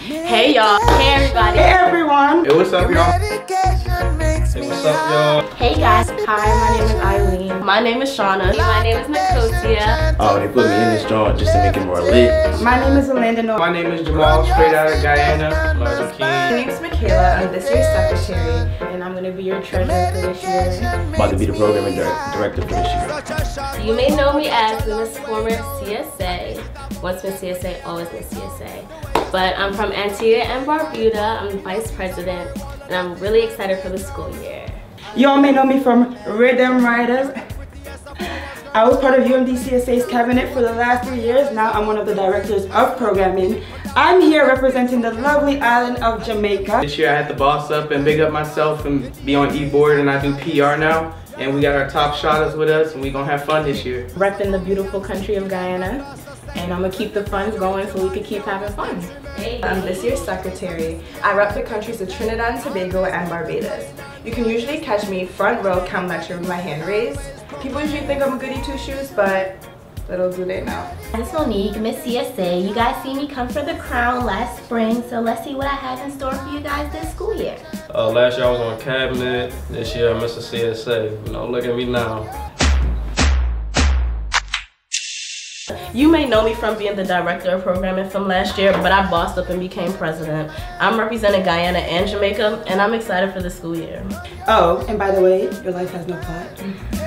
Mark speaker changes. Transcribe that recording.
Speaker 1: Hey y'all. Hey everybody.
Speaker 2: Hey everyone.
Speaker 3: Hey, what's up, y'all? Hey, what's up, y'all?
Speaker 1: Hey guys. Hi, my name is Eileen. My name is Shauna. My name is Nicosia.
Speaker 3: Oh, they put me in this joint just to make it more lit.
Speaker 2: My name is Amanda Noah.
Speaker 4: My name is Jamal, straight out of Guyana, Larger
Speaker 2: My name is Michaela. I'm this year's secretary, and I'm gonna be your treasurer for this year.
Speaker 3: About to be the programming dir- director for this year.
Speaker 1: You may know me as Miss Former CSA. Once Miss CSA, always Miss CSA. But I'm from Antigua and Barbuda. I'm vice president, and I'm really excited for the school year.
Speaker 2: Y'all may know me from Rhythm Riders. I was part of UMDCSA's cabinet for the last three years. Now I'm one of the directors of programming. I'm here representing the lovely island of Jamaica.
Speaker 4: This year I had to boss up and big up myself and be on e-board and I do PR now. And we got our top shotters with us and we gonna have fun this year.
Speaker 2: Repping the beautiful country of Guyana. And I'm gonna keep the funds going so we can keep having fun.
Speaker 5: I'm this year's secretary. I rep the countries of Trinidad and Tobago and Barbados. You can usually catch me front row come lecture with my hand raised. People usually think I'm a goody two shoes, but little do they know.
Speaker 1: This Monique, Miss CSA. You guys see me come for the crown last spring, so let's see what I have in store for you guys this school year.
Speaker 6: Uh, last year I was on cabinet. This year I'm Mr. CSA. You know, look at me now.
Speaker 1: You may know me from being the director of programming from last year, but I bossed up and became president. I'm representing Guyana and Jamaica, and I'm excited for the school year.
Speaker 2: Oh, and by the way, your life has no plot.